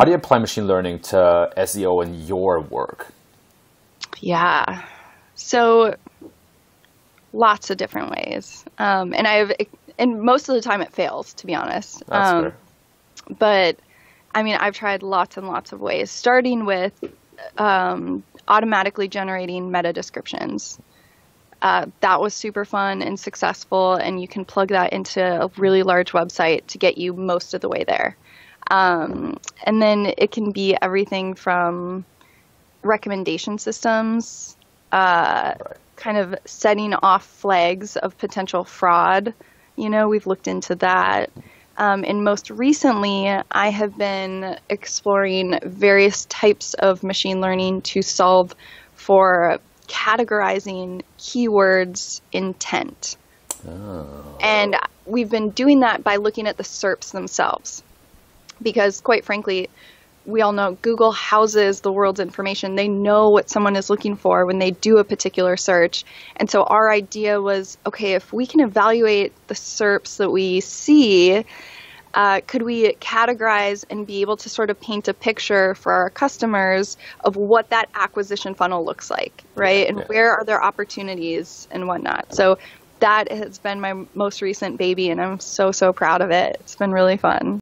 How do you apply machine learning to SEO in your work? Yeah. So lots of different ways. Um, and I've, and most of the time it fails, to be honest. That's um, fair. But I mean, I've tried lots and lots of ways, starting with um, automatically generating meta descriptions. Uh, that was super fun and successful, and you can plug that into a really large website to get you most of the way there. Um, and then it can be everything from recommendation systems, uh, Right. kind of setting off flags of potential fraud. You know, we've looked into that. Um, and most recently, I have been exploring various types of machine learning to solve for categorizing keywords intent. Oh. And we've been doing that by looking at the SERPs themselves. Because, quite frankly, we all know Google houses the world's information. They know what someone is looking for when they do a particular search. And so our idea was okay, if we can evaluate the SERPs that we see, uh, could we categorize and be able to sort of paint a picture for our customers of what that acquisition funnel looks like, right? And Yeah. where are there opportunities and whatnot. So that has been my most recent baby, and I'm so, so proud of it. It's been really fun.